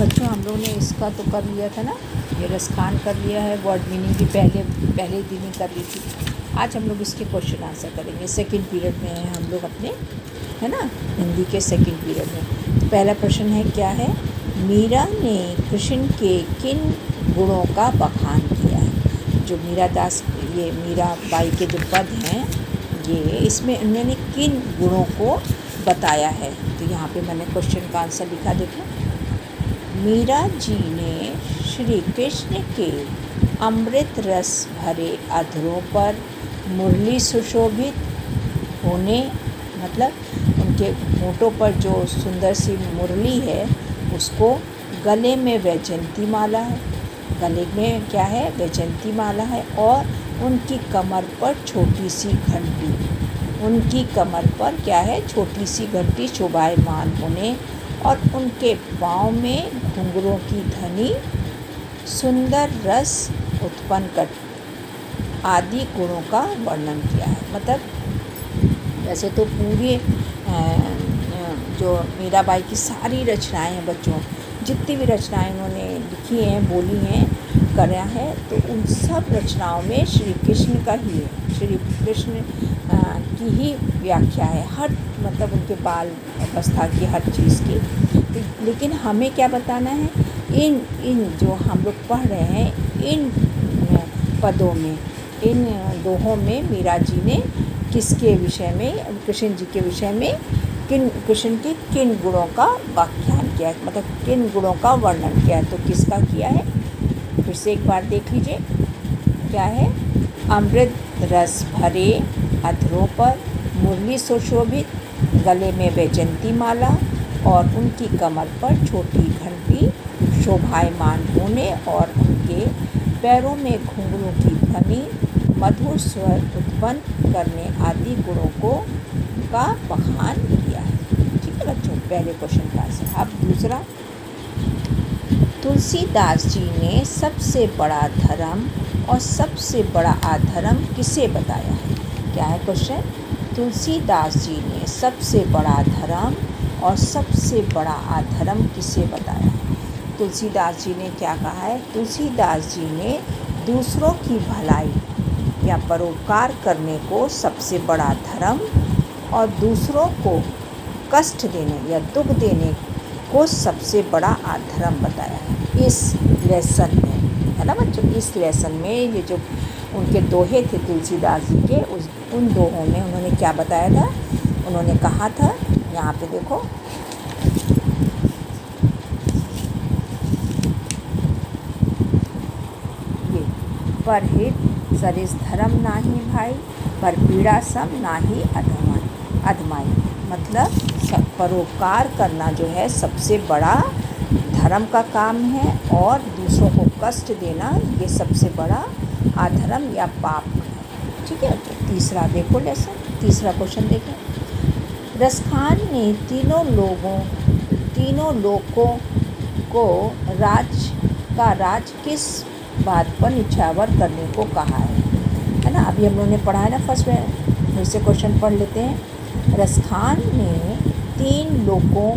बच्चों, हम लोग ने इसका तो कर लिया था ना, ये रसखान कर लिया है वर्ड मीनिंग भी पहले पहले दिन ही कर ली थी। आज हम लोग इसके क्वेश्चन आंसर करेंगे। सेकंड पीरियड में हैं हम लोग अपने, है ना? हिंदी के सेकंड पीरियड में। पहला प्रश्न है, क्या है? मीरा ने कृष्ण के किन गुणों का बखान किया है? जो मीरा दास, ये मीरा बाई के जो पद हैं, ये इसमें उन्होंने किन गुणों को बताया है? तो यहाँ पे मैंने क्वेश्चन का आंसर लिखा, देखो। मीरा जी ने श्री कृष्ण के अमृत रस भरे अधरों पर मुरली सुशोभित होने मतलब उनके होठों पर जो सुंदर सी मुरली है, उसको गले में वैजंती माला है। गले में क्या है? वैजंती माला है और उनकी कमर पर छोटी सी घंटी। उनकी कमर पर क्या है? छोटी सी घंटी, शोभायमान होने और उनके पाँव में घुंघरों की धनी सुंदर रस उत्पन्न कर, आदि गुणों का वर्णन किया है। मतलब वैसे तो पूरे जो मीराबाई की सारी रचनाएँ हैं बच्चों, जितनी भी रचनाएँ उन्होंने लिखी हैं, बोली हैं, करा है तो उन सब रचनाओं में श्री कृष्ण का ही है। श्री कृष्ण की ही व्याख्या है, हर मतलब उनके बाल अवस्था की, हर चीज़ की। लेकिन हमें क्या बताना है? इन इन जो हम लोग पढ़ रहे हैं, इन पदों में, इन दोहों में मीरा जी ने किसके विषय में, कृष्ण जी के विषय में, किन, कृष्ण के किन गुणों का व्याख्यान किया है मतलब किन गुणों का वर्णन किया है तो किसका किया है? फिर से एक बार देख लीजिए, क्या है? अमृत रस भरे अधरों पर मुरली सुशोभित, गले में वैजंती माला और उनकी कमर पर छोटी घंटी शोभायमान होने और उनके पैरों में घुंघरू की ध्वनि, मधुर स्वर उत्पन्न करने आदि गुणों को का बखान किया है। ठीक है बच्चों, पहले क्वेश्चन का आंसर, अब दूसरा। तुलसीदास जी ने सबसे बड़ा धर्म और सबसे बड़ा अधर्म किसे बताया है? क्या है क्वेश्चन तुलसीदास जी ने सबसे बड़ा धर्म और सबसे बड़ा अधर्म किसे बताया? तुलसीदास जी ने क्या कहा है? तुलसीदास जी ने दूसरों की भलाई या परोपकार करने को सबसे बड़ा धर्म और दूसरों को कष्ट देने या दुख देने को सबसे बड़ा अधर्म बताया है। इस लेसन में, है ना बच्चों? इस लेसन में ये जो उनके दोहे थे तुलसीदास जी के। उस, उन दोहों में उन्होंने क्या बताया था? उन्होंने कहा था, यहाँ पे देखो। ये, पर हित सरिस धर्म नाही भाई, पर पीड़ा सम नाही अधमाई। अधमाई मतलब परोपकार करना जो है सबसे बड़ा धर्म का काम है, और दूसरों को कष्ट देना ये सबसे बड़ा अधर्म या पाप। ठीक है? तो तीसरा देखो लेसन तीसरा क्वेश्चन देखें। रसखान ने तीनों लोगों तीनों लोगों को राज, का राज किस बात पर निछावर करने को कहा है? है ना? अभी हम लोगों ने पढ़ा है ना फ़र्स्ट में फिर से क्वेश्चन पढ़ लेते हैं। रसखान ने तीन लोगों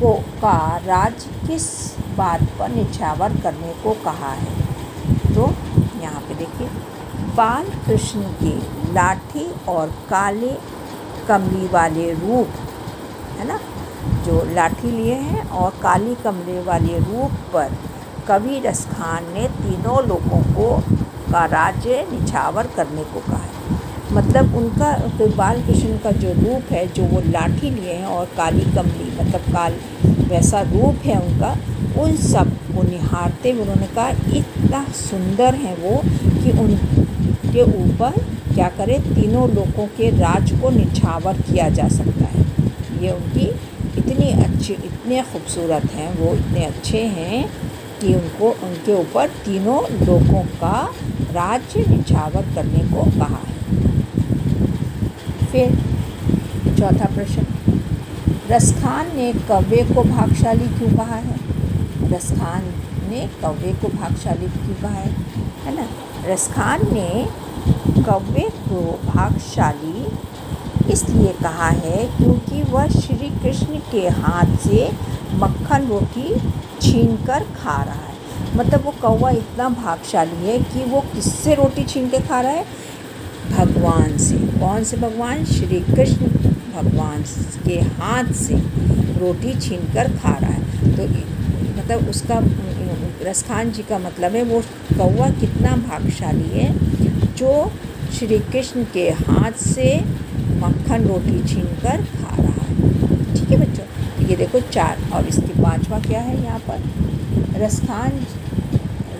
को, का राज किस बात पर निछावर करने को कहा है? तो यहाँ पे देखिए। बाल कृष्ण के लाठी और काले कमली वाले रूप, है ना? जो लाठी लिए हैं और काली कमले वाले रूप पर कवि रसखान ने तीनों लोगों को का राज्य निछावर करने को कहा है। मतलब उनका तो बाल कृष्ण का जो रूप है, जो वो लाठी लिए हैं और काली कमली मतलब काल वैसा रूप है उनका, उन सबको निहारते हुए उन्होंने कहा, इतना सुंदर है वो कि उनके ऊपर क्या करें, तीनों लोगों के राज को निछावर किया जा सकता है। ये उनकी इतनी अच्छी, इतने खूबसूरत हैं, वो इतने अच्छे हैं कि उनको, उनके ऊपर तीनों लोगों का राज्य निछावर करने को कहा है। फिर चौथा प्रश्न। रसखान ने कव्य को भागशाली क्यों कहा है? रसखान ने कव्य को भागशाली क्यों कहा है? है ना? रसखान ने कव्य को भागशाली इसलिए कहा है क्योंकि वह श्री कृष्ण के हाथ से मक्खन रोटी छीन कर खा रहा है। मतलब वो कौवा इतना भागशाली है कि वो किससे रोटी छीन के खा रहा है? भगवान से। कौन से भगवान? श्री कृष्ण भगवान के हाथ से रोटी छीन कर खा रहा है। तो मतलब उसका, रसखान जी का मतलब है, वो कौवा कितना भाग्यशाली है जो श्री कृष्ण के हाथ से मक्खन रोटी छीन कर खा रहा है। ठीक है बच्चों तो ये देखो चार, और इसके पांचवा क्या है यहाँ पर? रसखान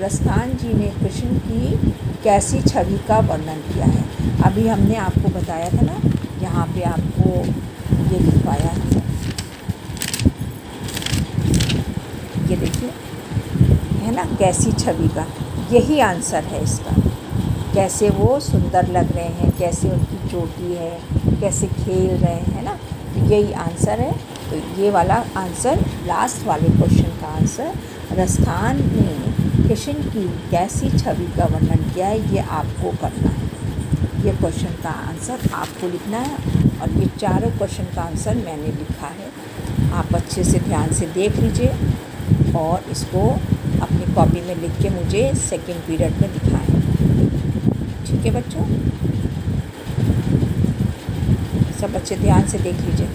रसखान जी ने कृष्ण की कैसी छवि का वर्णन किया है। अभी हमने आपको बताया था ना यहाँ पे आपको ये लिखवाया है ये देखिए, है ना, कैसी छवि का। यही आंसर है इसका। कैसे वो सुंदर लग रहे हैं, कैसे उनकी चोटी है, कैसे खेल रहे हैं ना। तो यही आंसर है। तो ये वाला आंसर, लास्ट वाले क्वेश्चन का आंसर रस्थान ने कृष्ण की कैसी छवि का वर्णन किया है, ये आपको करना है। ये क्वेश्चन का आंसर आपको लिखना है और ये चारों क्वेश्चन का आंसर मैंने लिखा है। आप अच्छे से ध्यान से देख लीजिए और इसको अपनी कॉपी में लिख के मुझे सेकेंड पीरियड में दिखाएँ। ठीक है बच्चों? सब बच्चे ध्यान से देख लीजिए।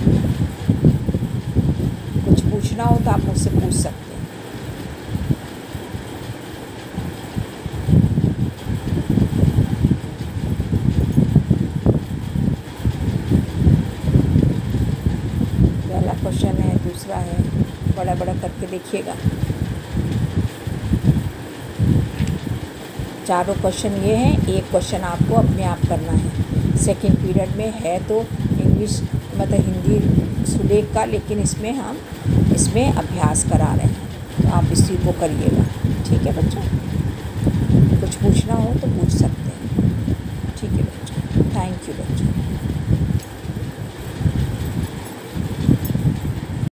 कुछ पूछना हो तो आप मुझसे पूछ सकते हैं पहला क्वेश्चन है दूसरा है करके देखिएगा। चारों क्वेश्चन ये हैं, एक क्वेश्चन आपको अपने आप करना है। सेकेंड पीरियड में है तो इंग्लिश मतलब हिंदी सुलेख का, लेकिन इसमें हम, इसमें अभ्यास करा रहे हैं। तो आप इसी को करिएगा। ठीक है बच्चों? कुछ पूछना हो तो पूछ सकते हैं। ठीक है बच्चों। थैंक यू बच्चों।